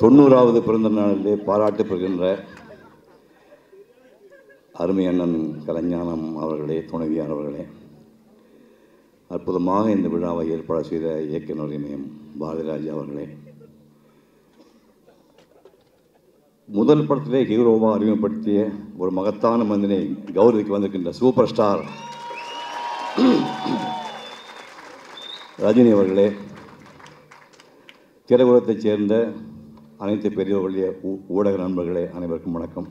தொண்ணூறாவது பிறந்த நாளிலே பாராட்டு பெறுகின்ற அருமை அண்ணன் கலைஞானம் அவர்களே துணைவியார் அவர்களே அற்புதமாக இந்த விழாவை ஏற்பாடு செய்த இயக்குனர் இமயம் பாரதிராஜ் அவர்களே. முதல் படத்திலே ஹீரோவாக அறிமுகப்படுத்திய ஒரு மகத்தான மனிதனை கௌரவிக்கு வந்திருக்கின்ற சூப்பர் ஸ்டார் ரஜினி அவர்களே திரையுலகத்தைச் சேர்ந்த அனைத்து பெரியவர்களுடைய ஊடக நண்பர்களே அனைவருக்கும் வணக்கம்.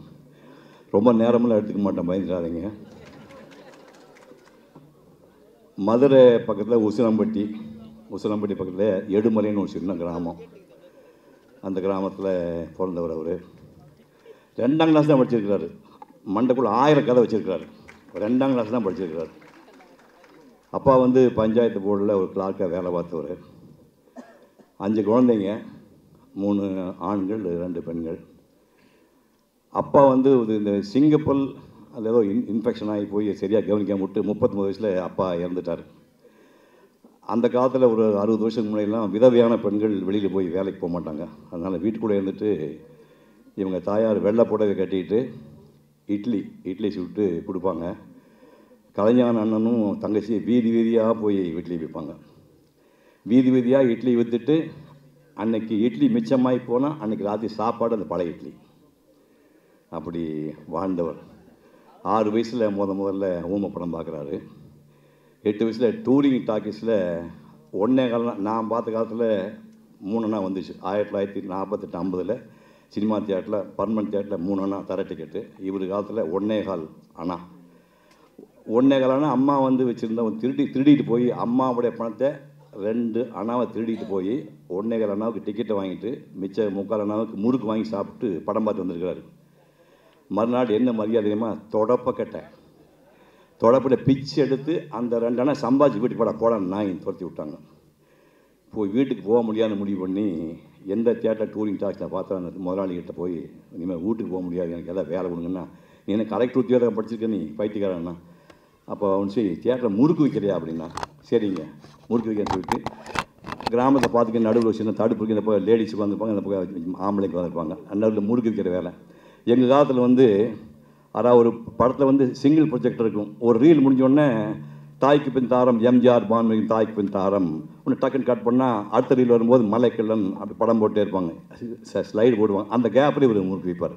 ரொம்ப நேரமெல்லாம் எடுத்துக்க மாட்டேன் பயந்துடாதீங்க. மதுரை பக்கத்தில் உசிலம்பட்டி உசிலம்பட்டி பக்கத்தில் எடுமலைன்னு ஒரு சின்ன கிராமம். அந்த கிராமத்தில் பிறந்தவர் அவர். ரெண்டாம் கிளாஸ் தான் படிச்சிருக்கிறாரு. மண்டைக்குள்ள ஆயிரம் கதை வச்சிருக்கிறாரு. ரெண்டாம் கிளாஸ் தான் படிச்சிருக்கிறாரு. அப்பா வந்து பஞ்சாயத்து போர்டில் ஒரு கிளார்க்காக வேலை பார்த்தவர். அஞ்சு குழந்தைங்க. மூணு ஆண்கள் ரெண்டு பெண்கள். அப்பா வந்து இது இந்த சிங்கப்பல் அது ஏதோ இன் இன்ஃபெக்ஷன் ஆகி போய் சரியாக கவனிக்காம விட்டு முப்பத்தொம்பது வயசில் அப்பா இறந்துட்டார். அந்த காலத்தில் ஒரு அறுபது வருஷத்துக்கு முன்னாடிலாம் விதவையான பெண்கள் வெளியில் போய் வேலைக்கு போக மாட்டாங்க. அதனால் வீட்டுக்குள்ளே இருந்துட்டு இவங்க தாயார் வெள்ளை புடவை கட்டிட்டு இட்லி இட்லி சுட்டு கொடுப்பாங்க. கலைஞான அண்ணனும் தங்கச்சி வீதி வீதியாக போய் இட்லி விற்பாங்க வீதி வீதியாக இட்லி விற்றுட்டு அன்னைக்கு இட்லி மிச்சமாகி போனால் அன்னைக்கு ராத்திரி சாப்பாடு அந்த பழைய இட்லி. அப்படி வாழ்ந்தவர். ஆறு வயசில் முத முதல்ல ஊம படம் பார்க்குறாரு எட்டு வயசில் டூரிங் டாக்கீஸில் ஒன்றே காலம் நான் பார்த்த காலத்தில் மூணுண்ணா வந்துச்சு. ஆயிரத்தி தொள்ளாயிரத்தி நாற்பத்தெட்டு ஐம்பதில் சினிமா தியேட்டரில் பர்மனன்ட் தியேட்டரில் மூணு தர டிக்கெட்டு இவர் காலத்தில் ஒன்னே கால் அண்ணா. ஒன்றே காலம்னா அம்மா வந்து வச்சுருந்தவன் திருடி திருடிட்டு போய் அம்மாவுடைய பணத்தை ரெண்டு அண்ணாவை திருடிட்டு போய் ஒன்றே அண்ணாவுக்கு டிக்கெட்டை வாங்கிட்டு மிச்ச முக்கால் அண்ணாவுக்கு முறுக்கு வாங்கி சாப்பிட்டு படம் பார்த்து வந்திருக்கிறாரு. மறுநாள் என்ன மரியாதையுமா தொடப்ப கட்டை. தொடப்பில் பிச்சு எடுத்து அந்த ரெண்டு அண்ணா சம்பாதிச்சு வீட்டுக்கு போட போட நாய் துரத்தி விட்டாங்க. போய் வீட்டுக்கு போக முடியாதுன்னு முடிவு பண்ணி எந்த தேட்டர் டூரிங் டாக்ஸில் பார்த்தா அந்த முதலாளிகிட்ட போய் இனிமேல் வீட்டுக்கு போக முடியாது எனக்கு எதாவது வேலை கொடுங்கன்னா நீ என்ன கலெக்டர் உத்தியோகம் படிச்சிருக்க நீ பைத்தியக்காரண்ணா அப்போ அவன் சரி தியேட்டரில் முறுக்கு வைக்கிறியா அப்படின்னா சரிங்க முறுக்கு வைக்கிறேன்னு சொல்லிட்டு கிராமத்தை பார்த்துக்க நடுவில் சின்ன தடுப்பு இருக்கு இந்த பக்கம் லேடிஸ் உட்காந்துருப்பாங்க இந்த பக்கம் ஆம்பளைக்கு உட்காந்துருப்பாங்க நடுவில் முறுக்கு வைக்கிற வேலை. எங்கள் காலத்தில் வந்து அதாவது ஒரு படத்தில் வந்து சிங்கிள் ப்ரொஜெக்ட் இருக்கும். ஒரு ரீல் முடிஞ்சோடனே தாய்க்கு பின் தாரம் எம்ஜிஆர் பான்மையின் தாய்க்கு பின் தாரம். ஒன்று டக்குன்னு கட் பண்ணால் அடுத்த ரீல் வரும்போது மலைக்கிழன் அப்படி படம் போட்டே இருப்பாங்க. ஸ்லைடு போடுவாங்க. அந்த கேப்லேயே ஒரு முறுக்கு வைப்பார்.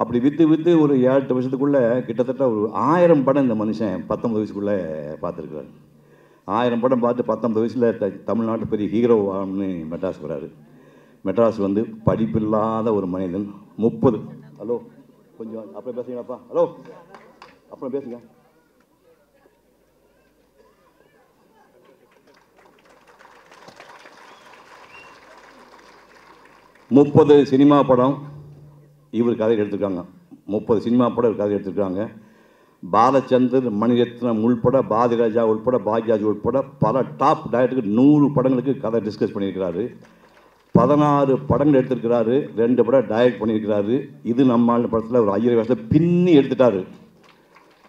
அப்படி விற்று விற்று ஒரு ஏழு எட்டு வருஷத்துக்குள்ளே கிட்டத்தட்ட ஒரு ஆயிரம் படம் இந்த மனுஷன் பத்தொம்பது வயசுக்குள்ளே பார்த்துருக்குறாரு. ஆயிரம் படம் பார்த்து பத்தொம்பது வயசில் த தமிழ்நாட்டு பெரிய ஹீரோ ஆகணும்னு மெட்ராஸ் வராரு மெட்ராஸ் வந்து படிப்பில்லாத ஒரு மனிதன். முப்பது. ஹலோ கொஞ்சம் அப்புறம் பேசுங்களாப்பா. ஹலோ அப்புறம் பேசுங்க. முப்பது சினிமா படம் இவர் கதை எடுத்திருக்காங்க. முப்பது சினிமா படம் இவர் கதை எடுத்திருக்காங்க. பாலச்சந்தர் மணிரத்னம் உள்பட பாதிராஜா உள்பட பாக்யராஜ் உள்பட பல டாப் டைரக்டருக்கு நூறு படங்களுக்கு கதை டிஸ்கஸ் பண்ணியிருக்கிறாரு. பதினாறு படங்கள் எடுத்திருக்கிறாரு. ரெண்டு படம் டைரக்ட் பண்ணியிருக்கிறாரு. இது நம்மால் படத்தில் ஒரு ஐயரை வருஷத்தில் பின்னி எடுத்துட்டாரு.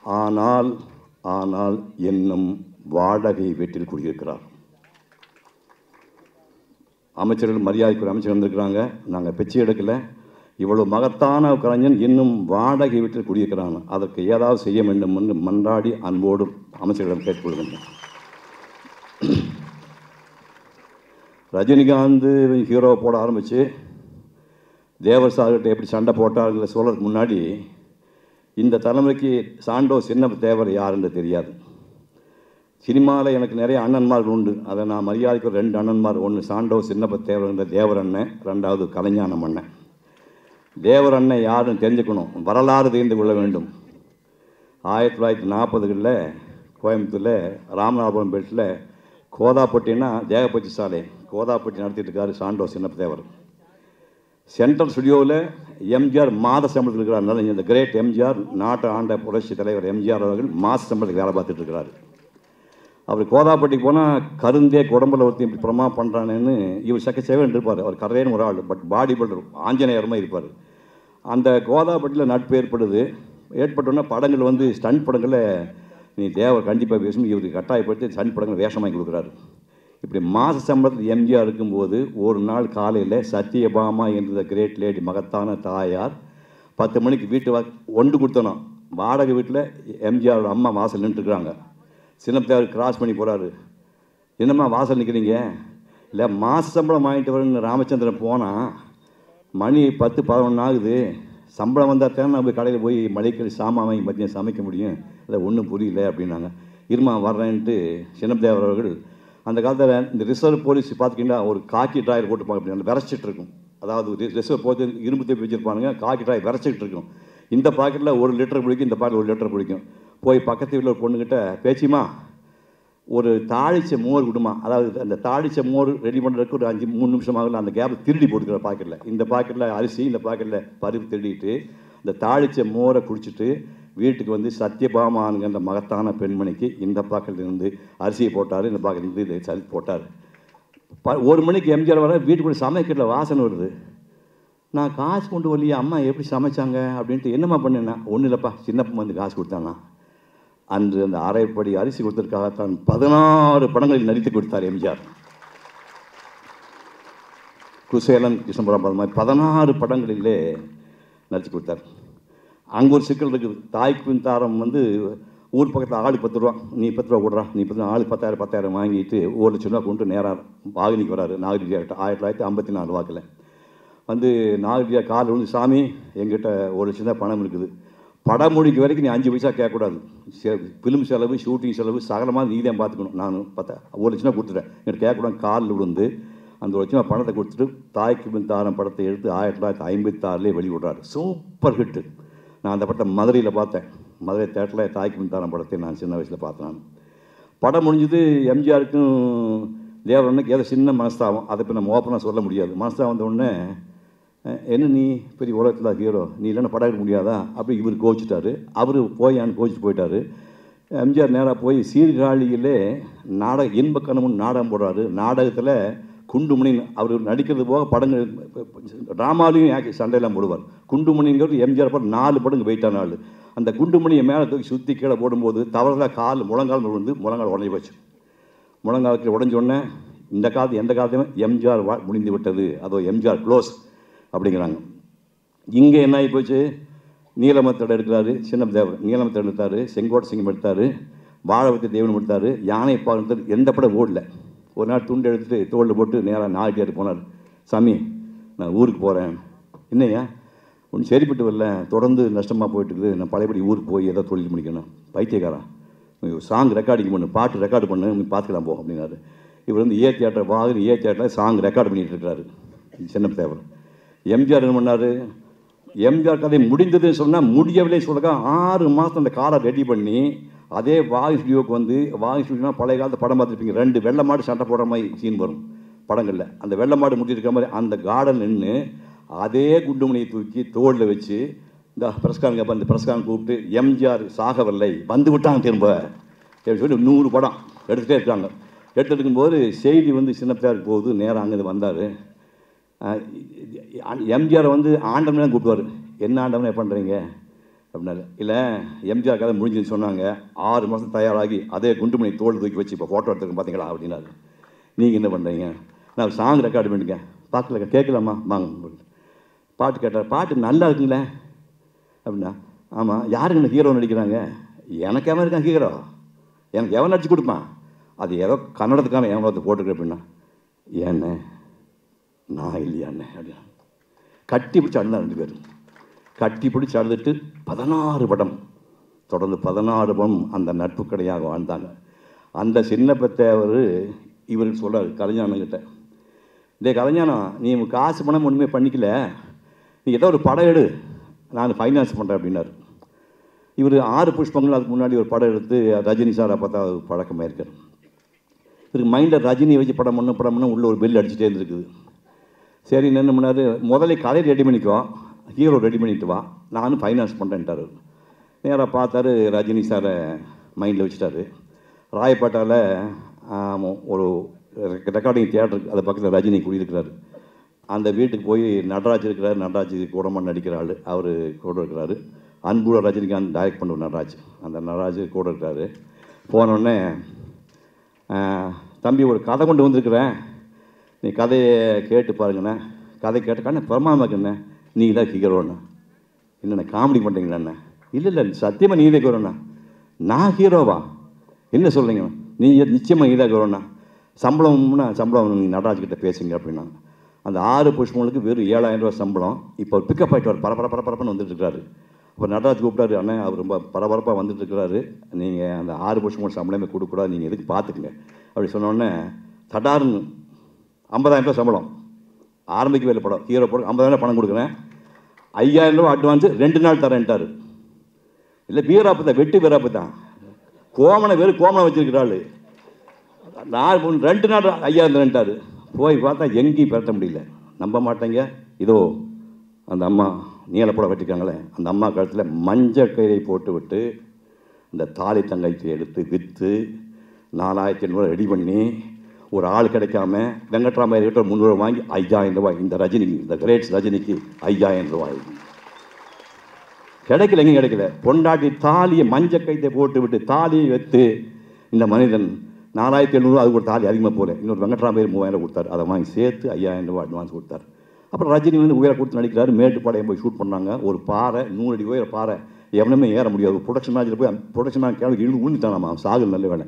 ஆனால் ஆனால் என்னும் வாடகை வீட்டில் குடியிருக்கிறார். அமைச்சர்கள் மரியாதைக்குரிய அமைச்சர் வந்திருக்கிறாங்க. நாங்கள் பிச்சை எடுக்கலை. இவ்வளவு மகத்தான கலைஞன் இன்னும் வாடகை வீட்டில் குடியிருக்கிறான். அதற்கு ஏதாவது செய்ய வேண்டும் என்று மன்றாடி அன்போடு அமைச்சர்களிடம் கேட்டுக்கொள்கின்றேன். ரஜினிகாந்த் ஹீரோவை போட ஆரம்பித்து தேவர் சார்கிட்ட எப்படி சண்டை போட்டாருங்கிற சொல்கிறதுக்கு முன்னாடி இந்த தலைமுறைக்கு சாண்டோ சின்ன தேவர் யாருன்னு தெரியாது. சினிமாவில் எனக்கு நிறைய அண்ணன்மார்கள் உண்டு. அதை நான் மரியாதைக்கு ரெண்டு அண்ணன்மார் ஒன்று சாண்டோ சின்னப்ப தேவர்ன்ற தேவர் அண்ணன் ரெண்டாவது கலைஞானம் அண்ணன். தேவர் அண்ணன் யாரும் தெரிஞ்சுக்கணும். வரலாறு தெரிந்து கொள்ள வேண்டும். ஆயிரத்தி தொள்ளாயிரத்தி நாற்பதுகளில் கோயம்புத்தூரில் ராமநாதபுரம் பேட்டில் கோதாப்பட்டின்னா தேகப்பட்டி சாலை. கோதாப்பட்டி நடத்திட்டு இருக்காரு சாண்டோ சின்னப்ப தேவர். சென்ட்ரல் ஸ்டுடியோவில் எம்ஜிஆர் மாத சம்பளத்தில் இருக்கிறார். இந்த கிரேட் எம்ஜிஆர் நாட்டு ஆண்ட புரட்சி தலைவர் எம்ஜிஆர் அவர்கள் மாத சம்பளத்துக்கு வேலை பார்த்துட்டு இருக்கிறாரு. அவர் கோதாப்பட்டிக்கு போனால் கருந்தே உடம்புல ஒருத்தி இப்படி பிரமா பண்ணுறானேன்னு இவர் சக்கச்சேவன் இருப்பார். அவர் கரையன்னு ஒரு ஆள் பட் பாடி பில்டர் ஆஞ்சநேயரமாக இருப்பார். அந்த கோதாபட்டியில் நட்பு ஏற்படுது. ஏற்பட்டோன்னே படங்கள் வந்து ஸ்டண்ட் படங்களில் நீ தேவர் கண்டிப்பாக பேசணும் இவருக்கு கட்டாயப்படுத்தி ஸ்டண்ட் படங்கள் வேஷமாகி கொடுக்குறாரு. இப்படி மாத சம்பளத்தில் எம்ஜிஆர் இருக்கும்போது ஒரு நாள் காலையில் சத்யபாமா என்ற கிரேட் லேடி மகத்தான தாயார் பத்து மணிக்கு வீட்டு வா ஒன்று கொடுத்தனோம் வாடகை வீட்டில் எம்ஜிஆரோட அம்மா வாசல் நின்றுட்டுருக்குறாங்க சின்னத்தார் கிராஸ் பண்ணி போகிறாரு என்னம்மா வாசல் நிற்கிறீங்க இல்லை மாத சம்பளம் வாங்கிட்டு வரேன்னு ராமச்சந்திரன் போனால் மணி பத்து பதினொன்று ஆகுது. சம்பளம் வந்தால் தானே நம்ம கடையில் போய் மளிகை சாமான் வாங்கி மதியம் சமைக்க முடியும். இல்லை ஒன்றும் புரியல அப்படின்னாங்க. இருமா வர்றேன்ட்டு சின்னத்தேவர் அவர்கள் அந்த காலத்தில் இந்த ரிசர்வ் போலீஸ் பார்த்துக்கிட்டா ஒரு காக்கி ட்ராயர் போட்டுப்பாங்க அப்படின்னு அந்த விரைச்சிட்டு இருக்கும். அதாவது ரிசர்வ் போட்டு இரும்பு தேப்பி வச்சுருப்பானுங்க காக்கி ட்ராயர் விரைச்சிட்டு இருக்கும். இந்த பாக்கெட்டில் ஒரு லிட்டர் பிடிக்கும் இந்த பாக்கெட்டில் ஒரு லிட்டர் பிடிக்கும் போய் பக்கத்து வீட்டில் ஒரு பொண்ணுக்கிட்ட பேச்சிமா ஒரு தாளிச்ச மோர் விடுமா அதாவது அந்த தாளிச்ச மோர் ரெடி பண்ணுறதுக்கு ஒரு அஞ்சு மூணு நிமிஷம் ஆகல அந்த கேப் திருடி போட்டுக்கிற பாக்கெட்டில் இந்த பாக்கெட்டில் அரிசி இந்த பாக்கெட்டில் பருப்பு திருடிட்டு இந்த தாளிச்ச மோரை குடிச்சிட்டு வீட்டுக்கு வந்து சத்யபாமானுங்கிற மகத்தான பெண்மணிக்கு இந்த பாக்கெட்டில் இருந்து அரிசியை போட்டார். இந்த பாக்கெட்டில் இருந்து இதை சரி போட்டார். ப ஒரு மணிக்கு எம்ஜிஆர் வர வீட்டுக்குள்ள சமைக்கல வாசனை வருது. நான் காசு கொண்டு வரலையே அம்மா எப்படி சமைச்சாங்க? அப்படின்ட்டு என்னம்மா பண்ணேன்னா ஒன்றும் இல்லைப்பா. சின்னப்பா வந்து காசு கொடுத்தானா அன்று அந்த அரைப்படி அரிசி கொடுத்ததற்காகத்தான் பதினாறு படங்களில் நடித்து கொடுத்தார் எம்ஜிஆர். குசேலன் கிருஷ்ணபுரம் அது மாதிரி பதினாறு படங்களிலே நடித்து கொடுத்தார். அங்கே ஒரு சிக்கல் இருக்குது. தாய்க்கும் தாரம் வந்து ஊர் பக்கத்தில் ஆளுக்கு பத்து ரூபா. நீ பத்து ரூபா கொடுறா நீ பத்து ரூபா ஆளுக்கு பத்தாயிரம் பத்தாயிரம் வாங்கிட்டு ஒரு லட்சம் ரூபா கொண்டு நேராக வாகினிக்கு வராரு. நாகரிக ஆயிரத்தி தொள்ளாயிரத்தி ஐம்பத்தி நாலு வாக்கில். வந்து நாகரிகா கால் விழுந்து சாமி எங்கிட்ட ஒரு லட்சம் தான் பணம் இருக்குது. படம் முடிக்க வரைக்கும் நீ அஞ்சு பைசா கேட்கக்கூடாது. ஃபிலிம் செலவு ஷூட்டிங் செலவு சகலமாக நீ தான் பார்த்துக்கணும். நான் பார்த்தா ஒரு லட்சம் கொடுத்துட்டேன். எனக்கு கேட்கக்கூடாது காலில் விழுந்து அந்த ஒரு லட்சம் பணத்தை கொடுத்துட்டு தாய்க்கு பின் தாரம் படத்தை எடுத்து ஆயிரத்தி தொள்ளாயிரத்தி ஐம்பத்தாறுலேயே வெளியிடுறாரு சூப்பர் ஹிட்டு நான் அந்த படத்தை மதுரையில் பார்த்தேன். மதுரை தேட்டரில் தாய்க்கு பின் தாரம் படத்தை நான் சின்ன வயசில் பார்த்தேன் நான். படம் முடிஞ்சது எம்ஜிஆருக்கும் தேவரனுக்கு ஏதோ சின்ன மனஸ்தாபம். அதை இப்போ நம்ம ஓப்பனாக சொல்ல முடியாது. மனஸ்தாபம் வந்த உடனே என்ன நீ பெரிய உலகத்தில் ஹீரோ நீ இல்லைன்னா படம் எடுக்க முடியாதா? அப்படி இவர் கோச்சிட்டாரு அவர் போயான்னு கோச்சிட்டு போயிட்டார். எம்ஜிஆர் நேராக போய் சீர்காழியிலே நாடக இன்ப கணவன் நாடகம் போடுறாரு. நாடகத்தில் குண்டுமணின்னு அவர் நடிக்கிறது போக படங்கள் ட்ராமாலையும் சண்டையெல்லாம் போடுவார். குண்டுமணிங்கிறது எம்ஜிஆர் படம் நாலு படங்கள் வெயிட்டான ஆள் அந்த குண்டுமணியை மேலே தூக்கி சுற்றி கீழே போடும்போது தவறுதலாக கால் முழங்கால் விழுந்து முழங்கால் உடஞ்சி போச்சு. முழங்காலத்தில் உடஞ்ச உடனே இந்த காலத்து எந்த காலத்தையுமே எம்ஜிஆர் வா முடிந்து விட்டது. அதோ எம்ஜிஆர் க்ளோஸ் அப்படிங்கிறாங்க. இங்கே என்ன ஆகி போச்சு நீலமத்தோட எடுக்கிறாரு சின்ன தேவர். நீலமத்தோட எடுத்தார் செங்கோட்ட சிங்கம் எடுத்தார் வாழவத்தி தேவன் எடுத்தார் யானை பார்த்து எந்த படம் ஓடல. ஒரு நாள் துண்டு எடுத்துகிட்டு தோளில் போட்டு நேராக நாளைக்கு போனார். சாமி நான் ஊருக்கு போகிறேன் என்னய்யா? ஒன்றும் சரிப்பட்டு வரல. தொடர்ந்து நஷ்டமாக போயிட்டு இருக்குது. நான் பழையபடி ஊருக்கு போய் ஏதோ தொழில் முடிக்கணும். பைத்தியக்காரன். சாங் ரெக்கார்டிங் பண்ணு பாட்டு ரெக்கார்டு பண்ணு. நீ பார்த்துக்கலாம் போ அப்படின்னாரு. இவர் வந்து ஏ தியேட்டர் வாகன ஏ தியேட்டரில் சாங் ரெக்கார்டு பண்ணிகிட்டு இருக்கிறாரு சின்ன தேவர். எம்ஜிஆர் என்ன பண்ணார்? எம்ஜிஆர் கதை முடிந்ததுன்னு சொன்னால் முடியவில்லை சொல்லுங்க ஆறு மாதம் அந்த காரை ரெடி பண்ணி அதே வாகி ஸ்டுடியோவுக்கு வந்து வாகி ஸ்டுடியோனா பழைய காலத்து படம் பார்த்துருப்பீங்க. ரெண்டு வெள்ளை மாடு சண்டை போடுற மாதிரி சீன் வரும் படங்களில். அந்த வெள்ளை மாடு முடிச்சிருக்க மாதிரி அந்த கார்டன் நின்று அதே குண்டுமணியை தூக்கி தோளில் வச்சு இந்த பிரஸ்காரங்க அந்த பிரஸ்காரன் கூப்பிட்டு எம்ஜிஆர் சாகவில்லை வந்து விட்டாங்க திரும்ப அப்படின்னு சொல்லி நூறு படம் எடுத்துகிட்டே இருக்காங்க. எடுத்துகிட்டு இருக்கும்போது செய்தி வந்து சின்ன பிள்ளையாருக்கு போகுது நேராக அங்கே வந்தார். எம்ஜிஆர் வந்து ஆண்டவனே கூப்பிடுவார். என்ன ஆண்டவனே பண்ணுறீங்க அப்படின்னாரு. இல்லை எம்ஜிஆர் கதை முடிஞ்சுன்னு சொன்னாங்க. ஆறு மாதம் தயாராகி அதே குண்டுமணி தோல் தூக்கி வச்சு இப்போ ஃபோட்டோ எடுத்துருக்கோம் பார்த்தீங்களா அப்படின்னாரு. நீங்கள் என்ன பண்ணுறீங்க நான் சாங் ரெக்கார்டு பண்ணிட்டேன் பார்க்கல கேட்கலாமா வாங்க. பாட்டு கேட்டார். பாட்டு நல்லா இருக்குங்களே. அப்படின்னா ஆமாம் யாருங்க ஹீரோ நடிக்கிறாங்க? எனக்கு எவன் இருக்கான் ஹீரோ எனக்கு எவன் நடிச்சு கொடுப்பான்? அது ஏதோ கன்னடத்துக்கான எவனோ அதை போட்டுருக்க அப்படின்னா ஏன்னு நான் இல்லையாண்ணே அப்படின்னா கட்டி பிடிச்சி அண்ணா ரெண்டு பேரும். கட்டி பிடிச்சி அழுதுட்டு பதினாறு படம் தொடர்ந்து பதினாறு படம் அந்த நட்பு கடையாக வாழ்ந்தாங்க. அந்த சின்ன பெத்தவர் இவருக்கு சொல்கிறார் கலைஞானங்கிட்ட டே கலைஞானம் நீ காசு பணம் ஒன்றுமே பண்ணிக்கல. நீ ஏதோ ஒரு படம் எடு நான் ஃபைனான்ஸ் பண்ணுறேன் அப்படின்னாரு. இவர் ஆறு புஷ்பங்கள் அதுக்கு முன்னாடி ஒரு படம் எடுத்து ரஜினி சாரை பார்த்தா அது பழக்கமாக இருக்கார் இவருக்கு மைண்டில் ரஜினி வச்சு படம் பண்ண படம் பண்ண உள்ளே ஒரு பெல் அடிச்சுட்டே இருந்திருக்குது. சரி என்ன பண்ணார் முதல்ல கதை ரெடி பண்ணிக்குவோம் ஹீரோ ரெடி பண்ணிட்டு வா. நானும் ஃபைனான்ஸ் பண்ணுறேன்ட்டார் நேராக பார்த்தாரு ரஜினி சாரை மைண்டில் வச்சுட்டாரு. ராயப்பேட்டாவில் ஒரு ரெக்கார்டிங் தியேட்டருக்கு அது பக்கத்தில் ரஜினி குடியிருக்கிறாரு அந்த வீட்டுக்கு போய் நடராஜ் இருக்கிறார். நடராஜ் கூடமாக நடிக்கிற ஆள் அவர் கூட இருக்கிறாரு. அன்புட ரஜினிகாந்த் டைரக்ட் பண்ணுவார் நடராஜ். அந்த நடராஜ் கூட இருக்கிறாரு. போனோடனே தம்பி ஒரு கதை கொண்டு வந்திருக்கிறேன். நீ கதையை கேட்டு பாருங்கண்ணே. கதை கேட்ட கண்ணே பிரமாமாக்குண்ணே நீ தான் ஹீரோண்ணா என்னண்ணே காமெடி பண்ணுறீங்களாண்ணே இல்லை இல்லை சத்தியமாக நீ தான் ஹீரோண்ணா நான் ஹீரோவா என்ன சொல்கிறீங்க நீ நிச்சயமாக நீ தான் ஹீரோண்ணா சம்பளம்னா சம்பளம் நீங்கள் நடராஜ்கிட்ட பேசுங்க அப்படின்னா. அந்த ஆறு புஷ்பங்களுக்கு வெறும் ஏழாயிரம் ரூபாய் சம்பளம். இப்போ பிக்கப் ஆகிட்டு வர பரபர பரபரப்புன்னு வந்துட்டுருக்காரு அப்போ நடராஜ் கூப்பிட்டாரு அண்ணன் அவர் ரொம்ப பரபரப்பாக வந்துட்டுருக்கிறாரு நீங்கள் அந்த ஆறு புஷ்பங்கள் சம்பளமே கொடுக்கக்கூடாது. நீங்கள் எதுக்கு பார்த்துக்குங்க? அப்படி சொன்னோடனே தடாருன்னு ஐம்பதாயிரம் ரூபாய் சம்பளம். ஆரம்பிக்க வேலை படம் ஹீரோ படம் ஐம்பதாயிரம் பணம் கொடுக்குறேன். ஐயாயிரம் ரூபாய் அட்வான்ஸு ரெண்டு நாள் தரேன்ட்டார் இல்லை வீராப்பு தான் வெட்டி வீராப்பு தான். கோமனை வெறும் கோமனை வச்சிருக்கிறாள் நான் ரெண்டு நாள் ஐயாயிரம் தரேன்ட்டார் போய் பார்த்தா எங்கேயும் பெரட்ட முடியல. நம்ப மாட்டேங்க. இதோ அந்த அம்மா நீலப்பட வெட்டிருக்காங்களே அந்த அம்மா கழுத்தில் மஞ்சள் கயிறை போட்டு விட்டு இந்த தாலி தங்கத்தை எடுத்து விற்று நாலாயிரத்தி ஐநூறுவா ரெடி பண்ணி ஒரு ஆள் கிடைக்காம வெங்கட்ராமையர் கிட்ட ஒரு முந்நூறு வாங்கி ஐயாயிரம் ரூபாய். இந்த ரஜினி இந்த கிரேட்ஸ் ரஜினிக்கு ஐயாயிரம் ரூபாய். கிடைக்கல எங்கேயும் கிடைக்கல. பொண்டாட்டி தாலியை மஞ்சள் கைத்தை போட்டு விட்டு தாலியை வைத்து இந்த மனிதன் நாலாயிரத்தி எழுநூறு அது ஒரு தாலி அதிகமாக போகிறேன் இன்னொரு வெங்கட்ராமையர் மூவாயிரம் கொடுத்தாரு. அதை வாங்கி சேர்த்து ஐயாயிரம் ரூபாய் அட்வான்ஸ் கொடுத்தாரு. அப்புறம் ரஜினி வந்து உயர கொடுத்து நடிக்கிறாரு. மேட்டுப்பாளையம் போய் ஷூட் பண்ணாங்க. ஒரு பாறை நூறு அடி உயர பாறை. எவனுமே ஏற முடியாது. ப்ரொடக்ஷன் மேட்சில் போய் ப்ரொடக்ஷன் மேட்ச் கேள்வி இழுந்து அவன் சாகல் நல்ல வேலை.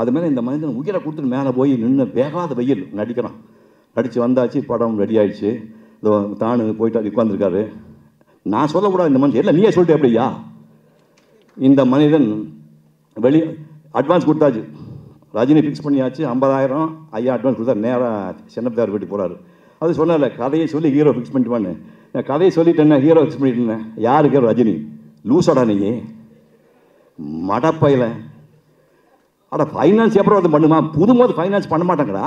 அது மேலே இந்த மனிதன் உயிரை கொடுத்துட்டு மேலே போய் நின்று வேகாத வெயில் நடிக்கிறான். நடித்து வந்தாச்சு படம் ரெடி ஆயிடுச்சு. இதோ தானு போயிட்டு உட்காந்துருக்காரு நான் சொல்லக்கூடாது இந்த மனுஷன். இல்லை நீயே சொல்லிட்டு எப்படியா? இந்த மனிதன் வெளி அட்வான்ஸ் கொடுத்தாச்சு. ரஜினி ஃபிக்ஸ் பண்ணியாச்சு ஐம்பதாயிரம். ஐயா அட்வான்ஸ் கொடுத்தா நேராக சின்னப்பிதார் வீட்டுக்கு போகிறாரு அது சொன்னால கதையை சொல்லி ஹீரோ ஃபிக்ஸ் பண்ணிட்டுவான்னு. நான் கதையை சொல்லிட்டேன் ஹீரோ ஃபிக்ஸ் பண்ணிட்டேன் யாருக்கு ரஜினி. லூசோடா நீ மடப்பையில். அட ஃபைனான்ஸ் எப்போ வந்து பண்ணுமா? புதுமோது ஃபைனான்ஸ் பண்ண மாட்டாங்கடா.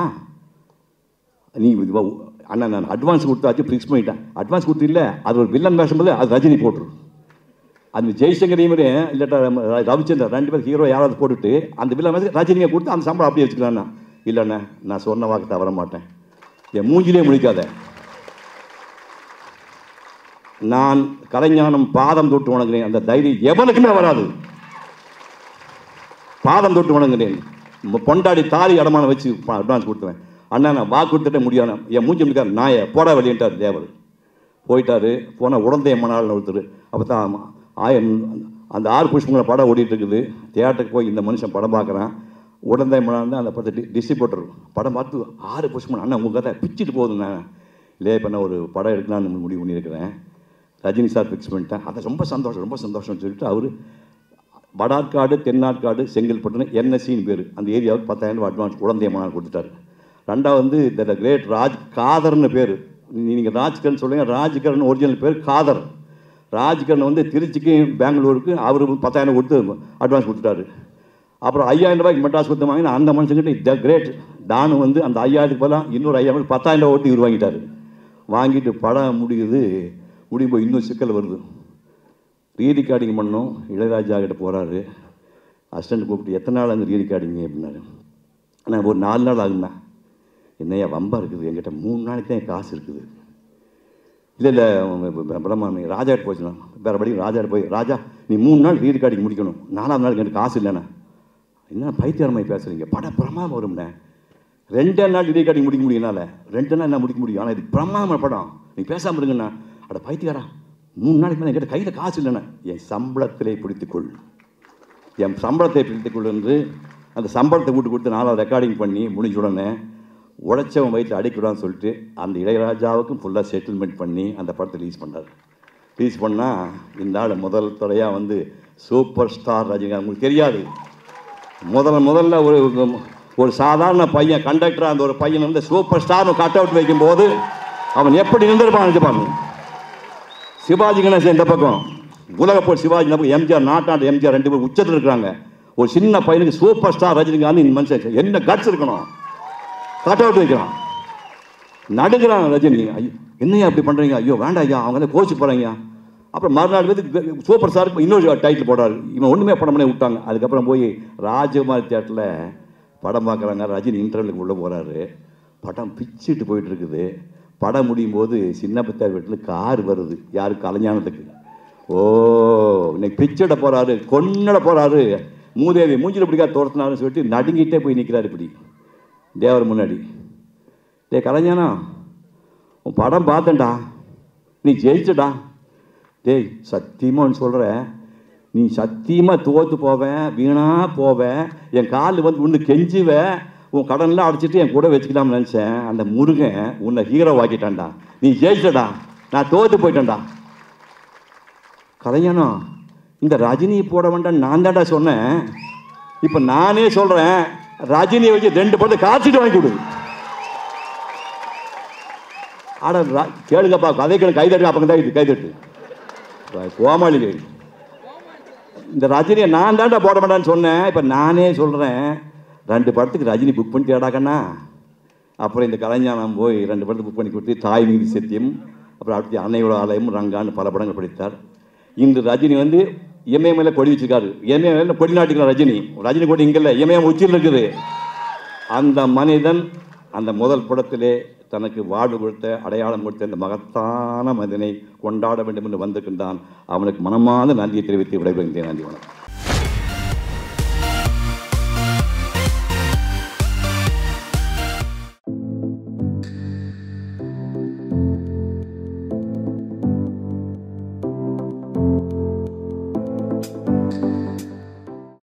நீ அண்ணா நான் அட்வான்ஸ் கொடுத்தாச்சு ஃபிக்ஸ் பண்ணிட்டேன். அட்வான்ஸ் கொடுத்து இல்லை அது ஒரு வில்லன் பேசும்போது அது ரஜினி போட்டுரு அந்த ஜெய்சங்கரையும் இல்லாட்டா ர- ரவிச்சந்திரன் ரெண்டு பேர் ஹீரோ யாராவது போட்டுட்டு அந்த வில்லன் ரஜினியை கொடுத்து அந்த சம்பளம் அப்படியே வச்சுக்கலாம்ண்ணா. இல்லைண்ணா நான் சொன்ன வாக்கு தவற மாட்டேன். என் மூஞ்சிலே முடிக்காத நான் கலைஞானம் பாதம் தொட்டு உணங்குறேன் அந்த தைரியம் எவனுக்குமே வராது. பாதம் தொட்டு வணங்குறேன் பொண்டாடி தாலி அடமான வச்சு அட்வான்ஸ் கொடுத்துறேன் அண்ணா நான் வாக்கு கொடுத்துட்டே முடியாது என் மூஞ்சி முடிக்கார் நாயை போட வெளியிட்டார் தேவர். போயிட்டாரு. போன உடந்தைய மணாள்னு ஒருத்தர் அப்போ தான் ஆயன் அந்த ஆறு புஷ்பங்களை படம் ஓடிட்டு இருக்குது. தியேட்டருக்கு போய் இந்த மனுஷன் படம் பார்க்குறான். உடந்தை மணால் அந்த படத்தை டி டிஸ்ட்ரிபியூட்டர் படம் பார்த்து ஆறு புஷ்பங்கள். அண்ணா உங்கள் கதை பிச்சுட்டு போகுதுண்ணா. இல்லையே பண்ண ஒரு படம் எடுக்கலாம்னு முடிவு பண்ணியிருக்கிறேன். ரஜினி சார் ஃபிக்ஸ் பண்ணிட்டேன். அதை ரொம்ப சந்தோஷம் ரொம்ப சந்தோஷம்னு சொல்லிட்டு அவர் வடார்காடு தென்னார்காடு செங்கல்பட்டுன்னு என்எஸ்சின்னு பேர். அந்த ஏரியாவுக்கு பத்தாயிரம் ரூபாய் அட்வான்ஸ் குழந்தைய மனால் கொடுத்துட்டாரு. ரெண்டாவது வந்து த கிரேட் ராஜ் காதர்னு பேர். நீங்கள் ராஜ்கரன் சொல்லுங்க. ராஜ்கரன் ஒரிஜினல் பேர் காதர். ராஜ்கரன் வந்து திருச்சிக்கு பெங்களூருக்கு அவர் பத்தாயிரம் கொடுத்து அட்வான்ஸ் கொடுத்துட்டாரு. அப்புறம் ஐயாயிரம் ரூபாய்க்கு மெட்ராஸ் கொடுத்து வாங்கினா அந்த மனுஷங்கிட்ட த கிரேட் டானு வந்து அந்த ஐயாயிரத்துக்கு பதிலாக இன்னொரு ஐயாயிரம் பத்தாயிரம் ரூபாய் ஓட்டி இவர் வாங்கிட்டார். வாங்கிட்டு படம் முடியுது. முடியும் போய் இன்னும் சிக்கல் வருது. ரீ ரெக்கார்டிங் பண்ணோம் இளையராஜா கிட்ட போகிறாரு அசிஸ்டண்ட் கூப்பிட்டு எத்தனை நாள் அங்கே ரீ ரெக்கார்டிங் அப்படின்னாரு. ஆனால் ஒரு நாலு நாள் ஆகுண்ணா என்னையா வம்பா இருக்குது. என்கிட்ட மூணு நாளைக்கு தான் என் காசு இருக்குது. இல்லை இல்லை பிரம்மா நீ ராஜா கிட்ட போச்சுண்ணா வேறு படி ராஜா கிட்ட போய் ராஜா நீ மூணு நாள் ரீ ரெக்கார்டிங் முடிக்கணும். நாலாவது நாள் எனக்கு காசு இல்லைண்ணா. என்ன பைத்தியாரமாக பேசுகிறீங்க படம் பிரமாதம் வரும்ண்ணே. ரெண்டே நாள் ரீ ரெக்கார்டிங் முடிக்க முடியும்னால ரெண்டு நாள் என்ன முடிக்க முடியும். ஆனால் இது பிரமாதமான படம். நீ பேசாமல் இருங்கண்ணா. அட பைத்தியாரா மூணு நாளைக்கு மேலே என்கிட்ட கையில் காசு இல்லைண்ணே என் சம்பளத்திலே பிடித்துக்கொள். என் சம்பளத்தை பிடித்துக்கொள் என்று அந்த சம்பளத்தை கூட்டு கொடுத்து நாலாவது ரெக்கார்டிங் பண்ணி முடிஞ்ச உடனே உழைச்சவன் வயிற்றில் அடிக்கிறான்னு சொல்லிட்டு அந்த இளையராஜாவுக்கும் ஃபுல்லாக செட்டில்மெண்ட் பண்ணி அந்த படத்தை ரிலீஸ் பண்ணார். ரிலீஸ் பண்ணால் இந்த ஆள் முதல் தடையாக வந்து சூப்பர் ஸ்டார் ரஜினிகாந்த். உங்களுக்கு தெரியாது. முதல்ல முதல்ல ஒரு ஒரு சாதாரண பையன் கண்டக்டராக அந்த ஒரு பையன் வந்து சூப்பர் ஸ்டார்னு கட் அவுட் வைக்கும்போது அவன் எப்படி நின்றுருப்பான் நினைச்சுப்பாங்க சிவாஜி கணேசன் இந்த பக்கம்? உலகப்போர் சிவாஜி எம்ஜிஆர் நாட்டாண்டு எம்ஜிஆர் ரெண்டு பேரும் உச்சத்தில் இருக்கிறாங்க. ஒரு சின்ன பையனுக்கு சூப்பர் ஸ்டார் ரஜினிகாந்த் இந்த மனுஷன். என்ன கட்ஸ் இருக்கணும்? கட் அவுட் வைக்கிறான் நடுங்கிறான் ரஜினி. ஐயோ என்னையா அப்படி பண்ணுறீங்க ஐயோ வேண்டாம் ஐயா அவங்க கோச்சு போகிறாங்க அப்புறம் மறுநாள் வந்து சூப்பர் ஸ்டார் இன்னொரு டைட்டில் போடுறாரு. இவன் ஒன்றுமே படம் பண்ணி விட்டாங்க. அதுக்கப்புறம் போய் ராஜகுமார் தேட்டரில் படம் பார்க்குறாங்க ரஜினி இன்டர்வலுக்கு உள்ளே போகிறாரு படம் பிச்சுட்டு போயிட்டு இருக்குது. படம் முடியும் போது சின்ன பத்தார் வீட்டில் கார் வருது. யாரு கலைஞானத்துக்கு ஓ இன்னைக்கு பிச்சட போகிறாரு கொன்னட போகிறாரு மூதேவி மூஞ்சில் பிடிக்காது தோர்த்தினாருன்னு சொல்லிட்டு நடுங்கிட்டே போய் நிற்கிறாரு இப்படி. தேவர் முன்னாடி. டேய் கலைஞானா உன் படம் பார்த்தேன்டா. நீ ஜெயிச்சடா. டேய் சத்தியமாக ஒன்று சொல்கிறேன் நீ சத்தியமாக தோற்று போவேன் வீணாக போவேன். என் காலில் வந்து ஒன்று கெஞ்சுவேன். உன் கடன்லாம் அடிச்சிட்டு என் கூட வச்சுக்கலாம்னு நினச்சேன். அந்த முருகன் உன்னை ஹீரோ ஆக்கிட்டான்டா. நீ ஜெயிச்சடா நான் தோற்று போயிட்டேன்டா. கலைஞானம் இந்த ரஜினி போட வேண்டாம் நான் தான்டா சொன்னேன். இப்போ நானே சொல்கிறேன் ரஜினியை வச்சு ரெண்டு படத்தை காய்ச்சிட்டு வாங்கி கொடு. ஆட கேளுங்கப்பா கதை கேளு கைதட்டு அப்போ தான் இது கைதட்டு கோமாளி இந்த ரஜினியை நான் தான்டா போட மாட்டான்னு சொன்னேன். இப்போ நானே சொல்கிறேன் ரெண்டு படத்துக்கு ரஜினி புக் பண்ணிட்டு கண்ணா? அப்புறம் இந்த கலைஞானம் போய் ரெண்டு படத்துக்கு புக் பண்ணி கொடுத்து தாய் மீதி சத்தியம் அப்புறம் அடுத்து அன்னையோட ஆலயம் ரங்கான்னு பல படங்கள் படித்தார். இன்று ரஜினி வந்து இமயமேல கொடி வச்சிருக்காரு. இமயமேல கொடி நாட்டிக்கலாம் ரஜினி. ரஜினி கொடி இங்கே இல்லை இமயம் உச்சியில் இருக்குது. அந்த மனிதன் அந்த முதல் படத்திலே தனக்கு வாழ்வு கொடுத்த அடையாளம் கொடுத்த இந்த மகத்தான மனிதனை கொண்டாட வேண்டும் என்று வந்திருக்கின்றான். அவனுக்கு மனமார்ந்த நன்றியை தெரிவித்து விடைபெறுகின்றேன் நன்றி வணக்கம்.